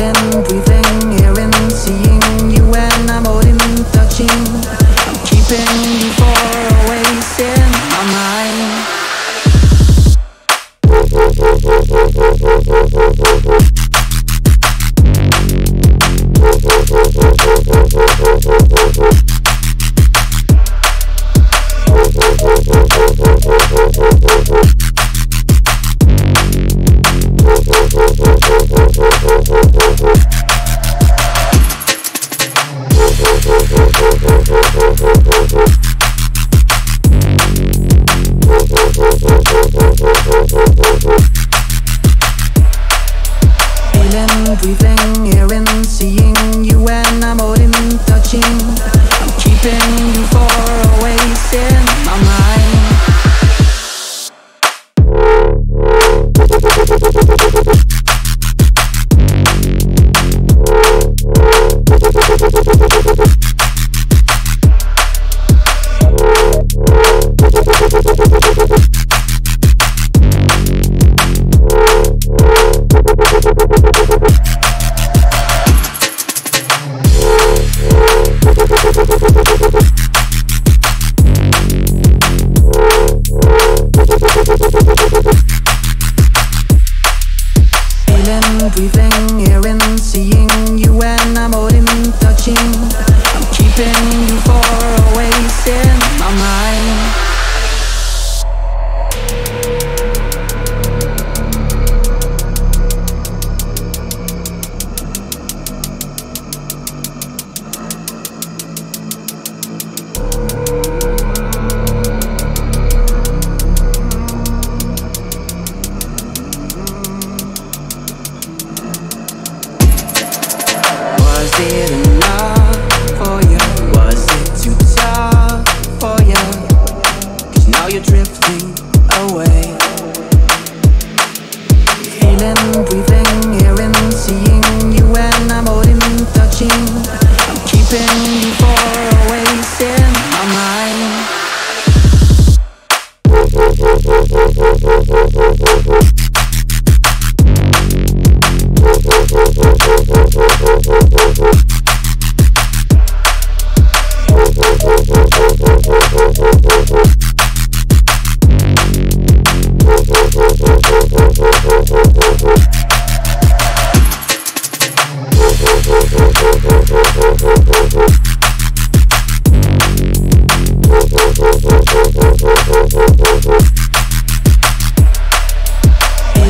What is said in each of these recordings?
Feeling, breathing, hearing, seeing you and I'm holding, touching. I'm keeping you far away, in my mind. Breathing, hearing, seeing you and I'm holding, touching. I'm keeping you Was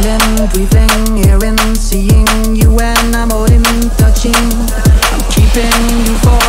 Feeling, breathing, hearing, seeing you and I'm holding, touching. I'm keeping you far